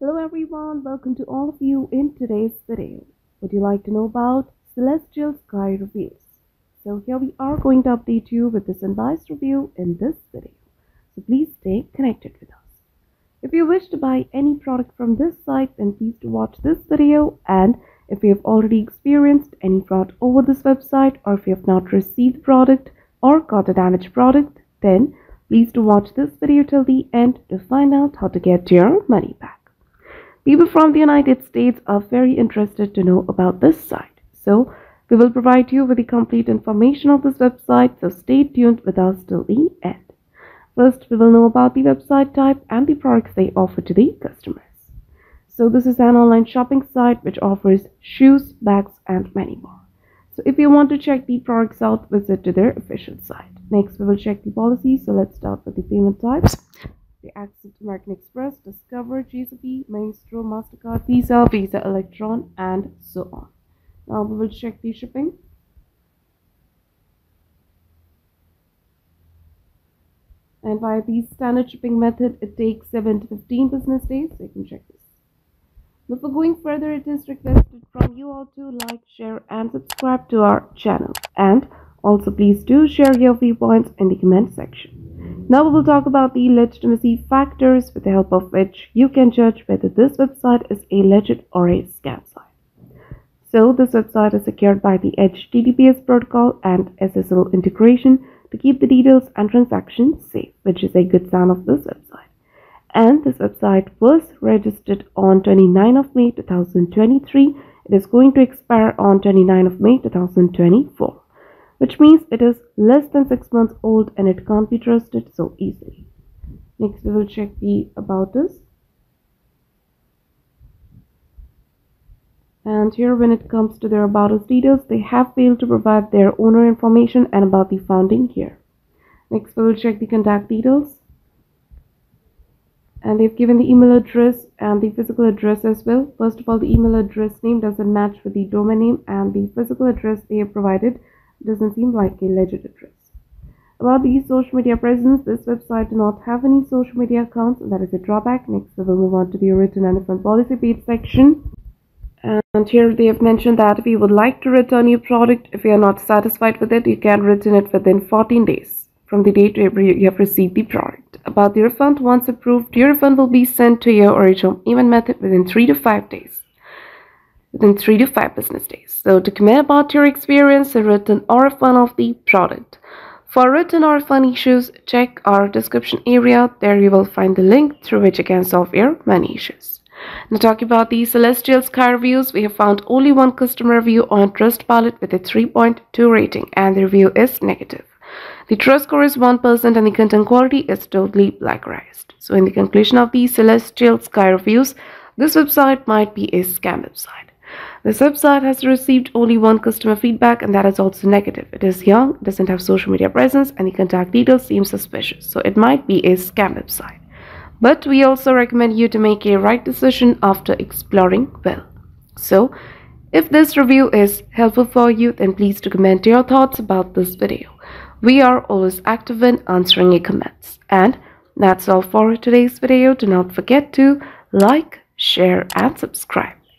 Hello everyone, welcome to all of you in today's video. Would you like to know about Celestial Sky Reviews? So here we are going to update you with this unbiased review in this video. So please stay connected with us. If you wish to buy any product from this site, then please do watch this video and if you have already experienced any fraud over this website or if you have not received product or got a damaged product, then please do watch this video till the end to find out how to get your money back. People from the United States are very interested to know about this site. So we will provide you with the complete information of this website. So stay tuned with us till the end. First, we will know about the website type and the products they offer to the customers. So this is an online shopping site which offers shoes, bags and many more. So if you want to check the products out, visit to their official site. Next, we will check the policy. So let's start with the payment types. They accept American Express, Discover, JCB, Maestro, MasterCard, Visa, Visa Electron, and so on. Now we will check the shipping. And by the standard shipping method, it takes 7 to 15 business days. So you can check this. Before going further, it is requested from you all to like, share, and subscribe to our channel. And also, please do share your viewpoints in the comment section. Now we will talk about the legitimacy factors with the help of which you can judge whether this website is a legit or a scam site. So this website is secured by the HTTPS protocol and SSL integration to keep the details and transactions safe, which is a good sign of this website. And this website was registered on 29 of May 2023. It is going to expire on 29 of May 2024 which means it is less than 6 months old and it can't be trusted so easily. Next we will check the about us. And here when it comes to their about us details, they have failed to provide their owner information and about the founding year. Next we will check the contact details. And they've given the email address and the physical address as well. First of all, the email address name doesn't match with the domain name and the physical address they have provided doesn't seem like a legit address. About the social media presence, this website do not have any social media accounts, that is a drawback. Next, we will move on to the written and refund policy page section. And here they have mentioned that if you would like to return your product, if you are not satisfied with it, you can return it within 14 days from the date you have received the product. About the refund, once approved, your refund will be sent to your original payment method within 3 to 5 days within 3 to 5 business days. So to comment about your experience a written or refund of the product. For written or refund issues, check our description area. There you will find the link through which you can solve your money issues. Now talking about the Celestial Sky reviews, we have found only one customer review on Trustpilot with a 3.2 rating and the review is negative. The trust score is 1% and the content quality is totally plagiarized. So in the conclusion of the Celestial Sky reviews, this website might be a scam website. This website has received only one customer feedback and that is also negative. It is young, doesn't have social media presence and the contact details seem suspicious. So it might be a scam website. But we also recommend you to make a right decision after exploring well. So if this review is helpful for you then please do comment your thoughts about this video. We are always active in answering your comments. And that's all for today's video. Do not forget to like, share and subscribe